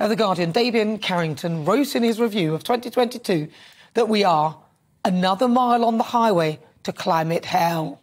of The Guardian, Damien Carrington, wrote in his review of 2022 that we are another mile on the highway to climate hell.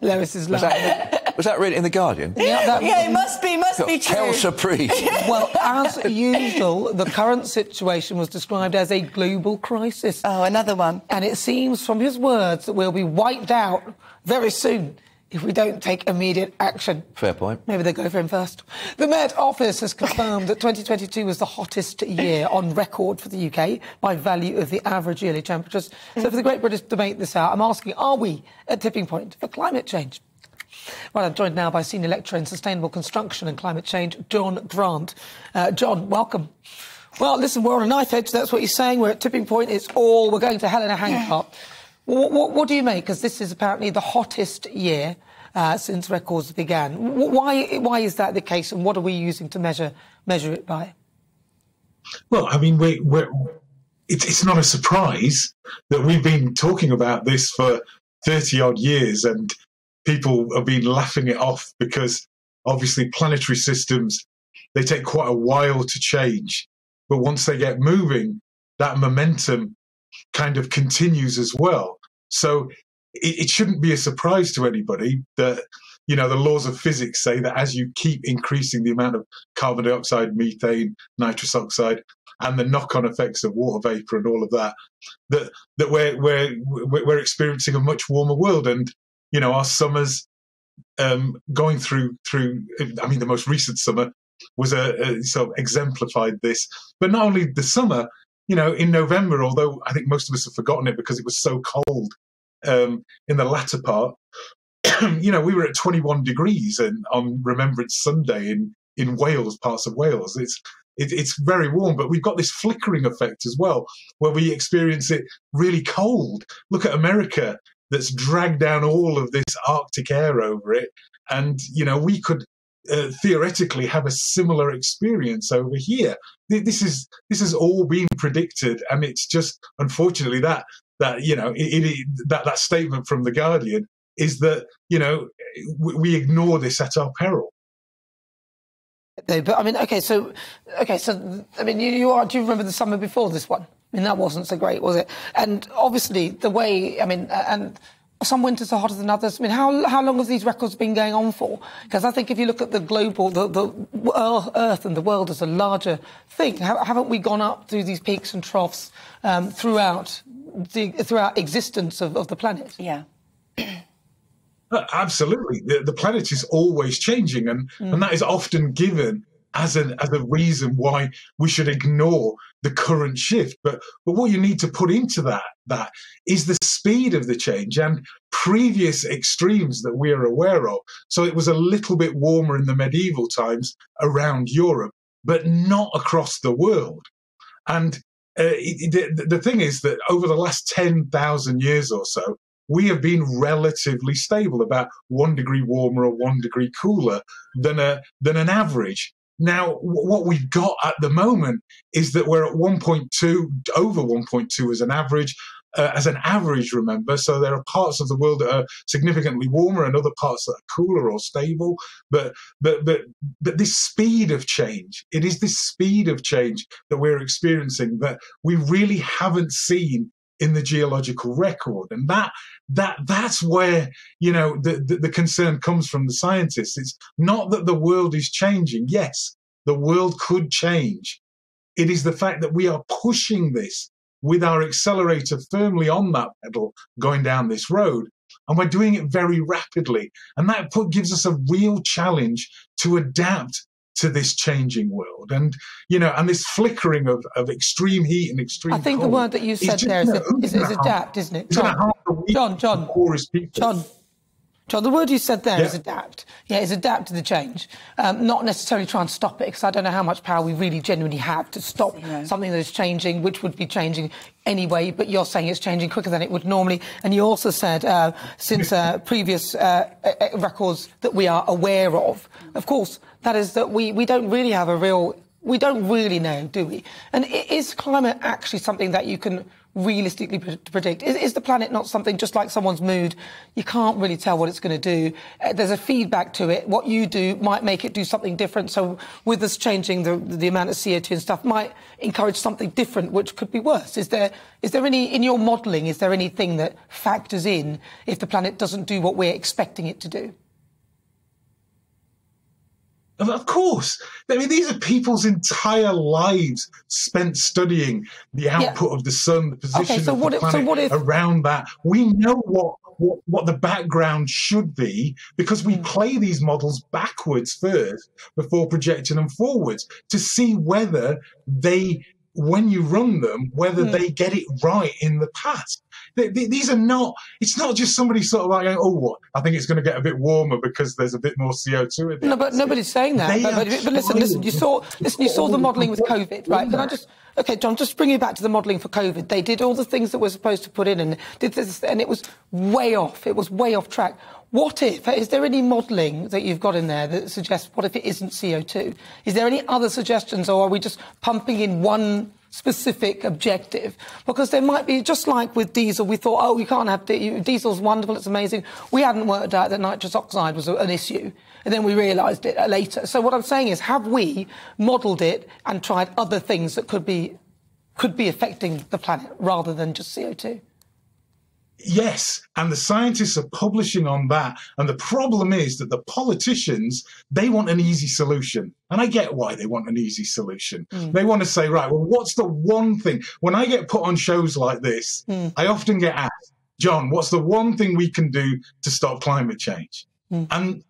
Lewis is laughing. Was that written in The Guardian? Yeah, that, yeah it must be, must be true. Hell surprise. well, as usual, the current situation was described as a global crisis. Oh, another one. And it seems from his words that we'll be wiped out very soon if we don't take immediate action. Fair point. Maybe they go for him first. The Met Office has confirmed that 2022 was the hottest year on record for the UK by value of the average yearly temperatures. So for the Great British debate this hour, I'm asking, are we at tipping point for climate change? Well, I'm joined now by Senior Lecturer in Sustainable Construction and Climate Change, John Grant. Uh, John, welcome. Well, listen, we're on a knife edge. That's what you're saying. We're at tipping point. It's all, we're going to hell in a handcart. What, what, what, do you make? Because this is apparently the hottest year uh, since records began. Why, why is that the case, and what are we using to measure, measure it by? Well, I mean, we, we're, it's, it's not a surprise that we've been talking about this for 30 odd years, and people have been laughing it off because obviously planetary systems they take quite a while to change but once they get moving that momentum kind of continues as well so it, it shouldn't be a surprise to anybody that you know the laws of physics say that as you keep increasing the amount of carbon dioxide methane nitrous oxide and the knock-on effects of water vapor and all of that that that we're we're we're experiencing a much warmer world and you know, our summers um, going through through. I mean, the most recent summer was a, a, sort of exemplified this. But not only the summer, you know, in November, although I think most of us have forgotten it because it was so cold um, in the latter part. you know, we were at 21 degrees and on Remembrance Sunday in in Wales, parts of Wales. It's it, it's very warm, but we've got this flickering effect as well, where we experience it really cold. Look at America that's dragged down all of this Arctic air over it. And, you know, we could uh, theoretically have a similar experience over here. This is this has all been predicted, and it's just unfortunately that that you know it, it, that that statement from the Guardian is that you know we, we ignore this at our peril. But I mean, okay, so okay, so I mean, you, you are. Do you remember the summer before this one? I mean, that wasn't so great, was it? And obviously, the way, I mean, and some winters are hotter than others. I mean, how, how long have these records been going on for? Because I think if you look at the global, the, the Earth and the world as a larger thing, haven't we gone up through these peaks and troughs um, throughout the throughout existence of, of the planet? Yeah. Absolutely, the, the planet is always changing, and, mm. and that is often given as a as a reason why we should ignore the current shift. But but what you need to put into that that is the speed of the change and previous extremes that we are aware of. So it was a little bit warmer in the medieval times around Europe, but not across the world. And uh, the, the thing is that over the last 10,000 years or so, we have been relatively stable, about one degree warmer or one degree cooler than a than an average. Now, what we've got at the moment is that we're at 1.2, over 1.2 as an average. Uh, as an average, remember. So there are parts of the world that are significantly warmer and other parts that are cooler or stable. But but but but this speed of change, it is this speed of change that we're experiencing that we really haven't seen in the geological record. And that that that's where you know the, the, the concern comes from the scientists. It's not that the world is changing. Yes the world could change. It is the fact that we are pushing this with our accelerator firmly on that pedal going down this road and we're doing it very rapidly. And that put, gives us a real challenge to adapt to this changing world. And you know and this flickering of, of extreme heat and extreme i think cold the word that you said there is, is, is adapt isn't it? John. john john, john John, the word you said there yeah. is adapt. Yeah, is adapt to the change. Um, not necessarily try and stop it, because I don't know how much power we really genuinely have to stop yeah. something that is changing, which would be changing anyway, but you're saying it's changing quicker than it would normally. And you also said, uh, since uh, previous uh, records that we are aware of, of course, that is that we, we don't really have a real, we don't really know, do we? And is climate actually something that you can realistically pre- predict? Is, is, the planet not something just like someone's mood? You can't really tell what it's going to do. Uh, there's a feedback to it. What you do might make it do something different. So with us changing the, the amount of CO2 and stuff might encourage something different, which could be worse. Is there, is there any, in your modelling, is there anything that factors in if the planet doesn't do what we're expecting it to do? Of course. I mean, these are people's entire lives spent studying the output yeah. of the sun, the position okay, so of the planet so what if... around that. We know what, what, what the background should be because we mm. play these models backwards first before projecting them forwards to see whether they when you run them, whether mm. they get it right in the past. They, they, these are not, it's not just somebody sort of like, going, oh, what? I think it's going to get a bit warmer because there's a bit more CO2 in there. No, but nobody's saying that. But, but, but, listen, listen, you saw, listen, you saw the modelling with COVID, right? Can I just, okay, John, just bring you back to the modelling for COVID. They did all the things that were supposed to put in and did this, and it was way off. It was way off track. What if, is there any modelling that you've got in there that suggests what if it isn't CO2? Is there any other suggestions or are we just pumping in one specific objective? Because there might be, just like with diesel, we thought, oh, you can't have, diesel's wonderful, it's amazing. We hadn't worked out that nitrous oxide was an issue. And then we realised it later. So what I'm saying is, have we modelled it and tried other things that could be, could be affecting the planet rather than just CO2? Yes, and the scientists are publishing on that. And the problem is that the politicians, they want an easy solution. And I get why they want an easy solution. Mm. They want to say, right, well, what's the one thing? When I get put on shows like this, mm. I often get asked, John, what's the one thing we can do to stop climate change? Mm. And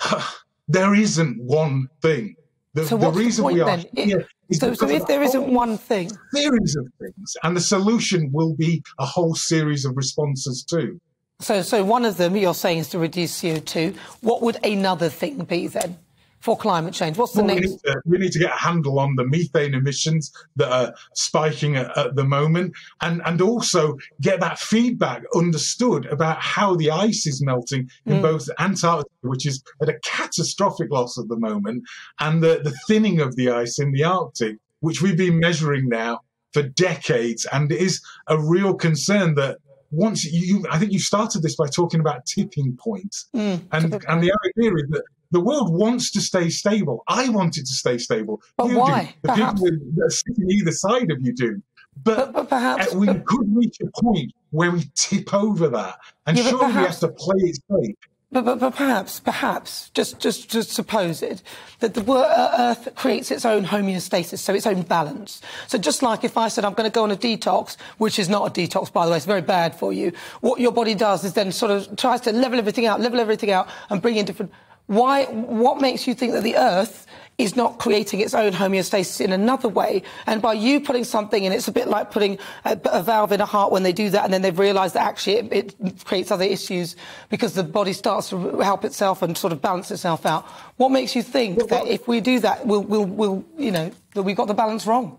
there isn't one thing. The, so the reason the we are then? So, so if there isn't one thing, series of things, and the solution will be a whole series of responses too. So, so one of them you're saying is to reduce CO2. What would another thing be then? For climate change? What's the well, next? We need, to, we need, to, get a handle on the methane emissions that are spiking at, at, the moment, and and also get that feedback understood about how the ice is melting in mm. both Antarctica, which is at a catastrophic loss at the moment, and the, the thinning of the ice in the Arctic, which we've been measuring now for decades, and it is a real concern that once you, I think you started this by talking about tipping points, mm, and and the idea is that the world wants to stay stable. I want it to stay stable. But you why? Do. The perhaps. people that are sitting either side of you do. But, but, but perhaps we could reach a point where we tip over that, and yeah, surely perhaps, we have to play it safe. But, but, but, perhaps, perhaps, just, just, just suppose it, that the uh, Earth creates its own homeostasis, so its own balance. So just like if I said I'm going to go on a detox, which is not a detox, by the way, it's very bad for you, what your body does is then sort of tries to level everything out, level everything out, and bring in different why, what makes you think that the Earth is not creating its own homeostasis in another way? And by you putting something in, it's a bit like putting a, a valve in a heart when they do that, and then they've realised that actually it, it, creates other issues because the body starts to help itself and sort of balance itself out. What makes you think well, that if we do that, we'll, we'll, we'll, you know, that we got the balance wrong?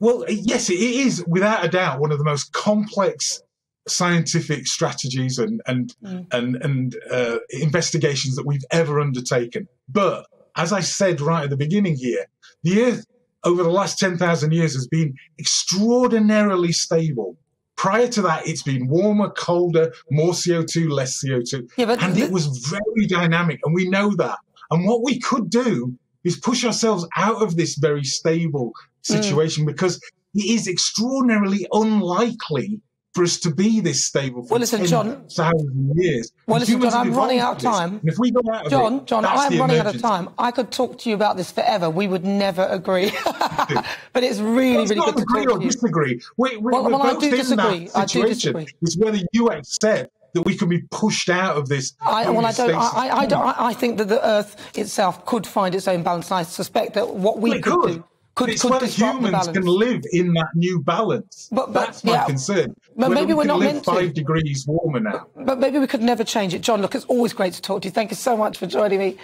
Well, yes, it is without a doubt one of the most complex scientific strategies and and mm. and and uh, investigations that we've ever undertaken. But as I said right at the beginning here, the Earth over the last ten thousand years has been extraordinarily stable. Prior to that, it's been warmer, colder, more CO2, less CO2. Yeah, and th- it was very dynamic, and we know that. And what we could do is push ourselves out of this very stable mm. situation mm. because it is extraordinarily unlikely for us to be this stable for well, listen, John, thousand years. Well, listen, John, I'm running out of time. if we go out of John, it, John, I'm running out of time. I could talk to you about this forever. We would never agree. but it's really, really good to talk or to you. disagree. We, we, well, well, I do disagree. I do disagree. It's whether you accept that we can be pushed out of this. I, well, I don't. I, I, don't. I think that the Earth itself could find its own balance. And I suspect that what we well, could, could do could, it's could whether humans can live in that new balance. But, but That's my yeah, concern. But maybe we are not meant five to. degrees warmer now. But maybe we could never change it. John, look, it's always great to talk to you. Thank you so much for joining me.